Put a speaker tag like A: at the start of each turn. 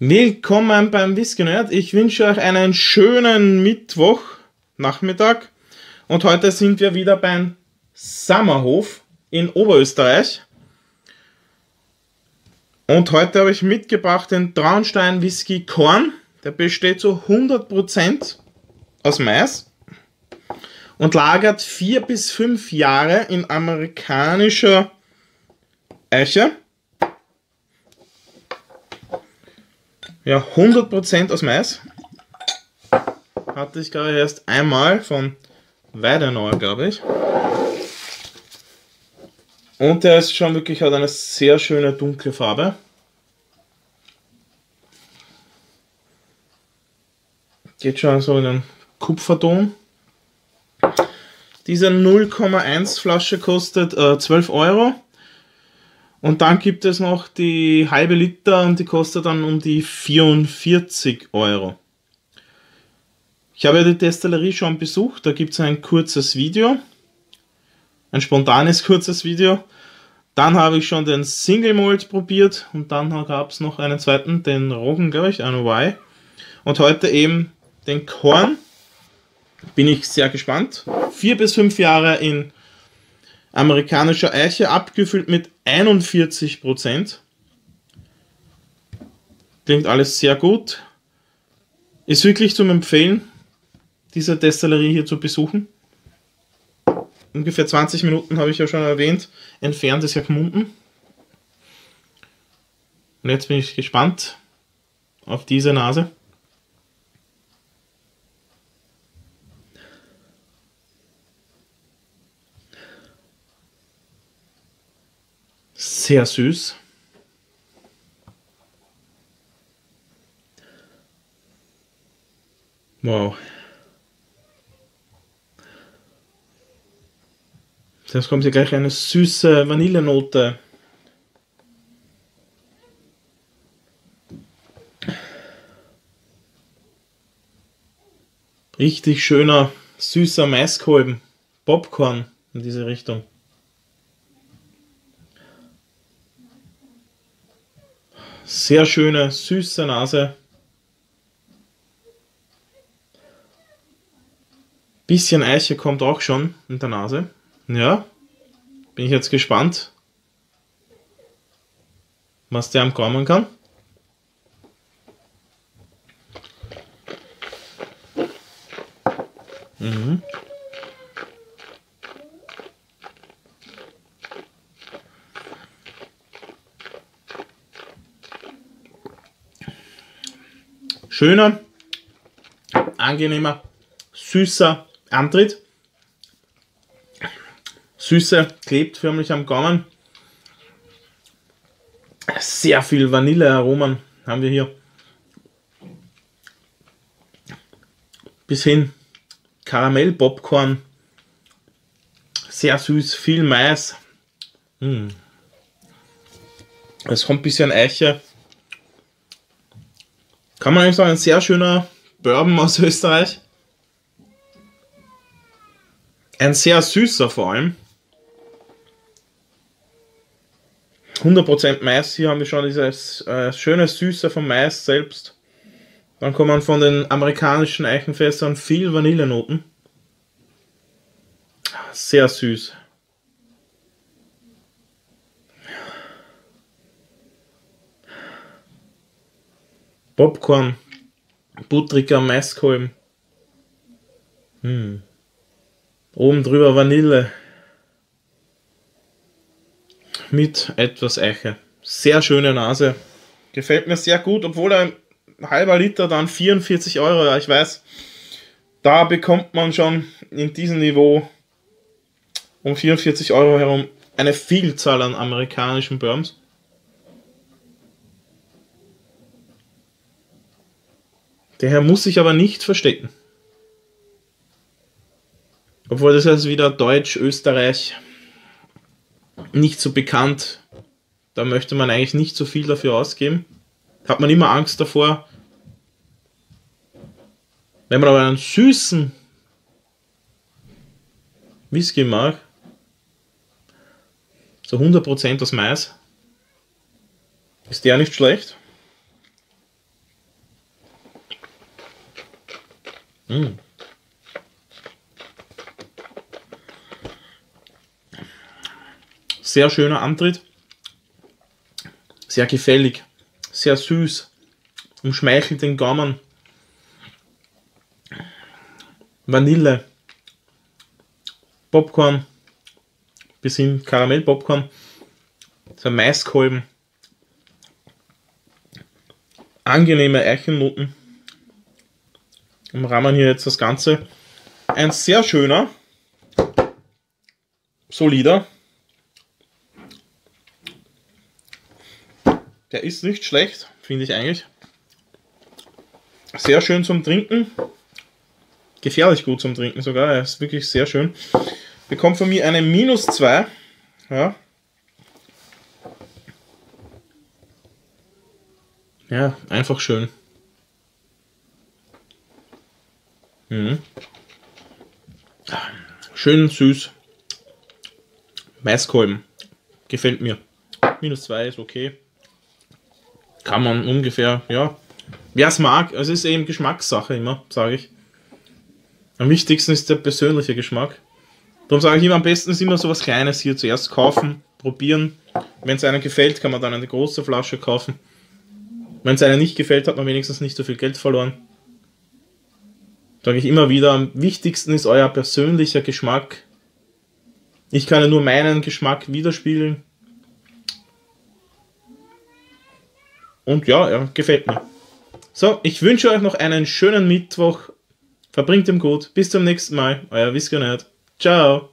A: Willkommen beim Whisky Nerd. Ich wünsche euch einen schönen Mittwoch Nachmittag und heute sind wir wieder beim Sommerhof in Oberösterreich. Und heute habe ich mitgebracht den Traunstein Whisky Korn. Der besteht zu 100% aus Mais und lagert vier bis fünf Jahre in amerikanischer Eiche. Ja, 100% aus Mais. Hatte ich gerade erst einmal von Weidenauer, glaube ich. Und der ist schon wirklich, hat eine sehr schöne dunkle Farbe. Geht schon so in den Kupferton. Diese 0,1 Flasche kostet äh, 12 Euro. Und dann gibt es noch die halbe Liter und die kostet dann um die 44 Euro. Ich habe ja die Destillerie schon besucht, da gibt es ein kurzes Video. Ein spontanes kurzes Video. Dann habe ich schon den Single Malt probiert und dann gab es noch einen zweiten, den Roggen, glaube ich, einen Y. Und heute eben den Korn. Bin ich sehr gespannt. Vier bis fünf Jahre in amerikanischer Eiche, abgefüllt mit 41 Prozent. Klingt alles sehr gut. Ist wirklich zum Empfehlen, diese Destillerie hier zu besuchen. Ungefähr 20 Minuten habe ich ja schon erwähnt. Entfernt ist ja Gmunden. Und jetzt bin ich gespannt auf diese Nase. Sehr süß. Wow. Jetzt kommt hier gleich eine süße Vanillenote. Richtig schöner, süßer Maiskolben. Popcorn in diese Richtung. Sehr schöne, süße Nase. Bisschen Eiche kommt auch schon in der Nase. Ja, bin ich jetzt gespannt, was der am Gaumen kann. Mhm. Schöner, angenehmer, süßer Antritt. Süße klebt förmlich am Gaumen. Sehr viel Vanillearomen haben wir hier. Bis hin Karamell, Popcorn. Sehr süß, viel Mais. Mm. Es kommt ein bisschen Eiche. Kann man eigentlich sagen, ein sehr schöner Bourbon aus Österreich. Ein sehr süßer vor allem. 100% Mais, hier haben wir schon dieses äh, schöne Süße vom Mais selbst. Dann kommen von den amerikanischen Eichenfässern viel Vanillenoten. Sehr süß. Popcorn, buttriger Maiskolben. Hm. Oben drüber Vanille mit etwas Eiche. Sehr schöne Nase. Gefällt mir sehr gut, obwohl ein halber Liter dann 44 Euro, ich weiß, da bekommt man schon in diesem Niveau um 44 Euro herum eine Vielzahl an amerikanischen Bourbons. Der Herr muss sich aber nicht verstecken. Obwohl das jetzt wieder Deutsch, Österreich, nicht so bekannt. Da möchte man eigentlich nicht so viel dafür ausgeben. Hat man immer Angst davor. Wenn man aber einen süßen Whisky mag, so 100% aus Mais, ist der nicht schlecht. Mm. Sehr schöner Antritt. Sehr gefällig. Sehr süß. Umschmeichelt den Gaumen. Vanille. Popcorn. Bis hin Karamellpopcorn. So Maiskolben. Angenehme Eichennoten. Umrahmen hier jetzt das Ganze. Ein sehr schöner, solider Der ist nicht schlecht, finde ich eigentlich. Sehr schön zum Trinken. Gefährlich gut zum Trinken sogar. Er ist wirklich sehr schön. Bekommt von mir eine Minus 2. Ja. Ja, einfach schön. Mhm. Schön süß. Maiskolben. Gefällt mir. Minus 2 ist okay kann man ungefähr, ja, wer es mag, es ist eben Geschmackssache immer, sage ich. Am wichtigsten ist der persönliche Geschmack. Darum sage ich immer, am besten ist immer so was Kleines hier zuerst kaufen, probieren. Wenn es einem gefällt, kann man dann eine große Flasche kaufen. Wenn es einem nicht gefällt, hat man wenigstens nicht so viel Geld verloren. Sage ich immer wieder, am wichtigsten ist euer persönlicher Geschmack. Ich kann ja nur meinen Geschmack widerspiegeln. Und ja, er gefällt mir. So, ich wünsche euch noch einen schönen Mittwoch. Verbringt ihm gut. Bis zum nächsten Mal. Euer Whisky Ciao.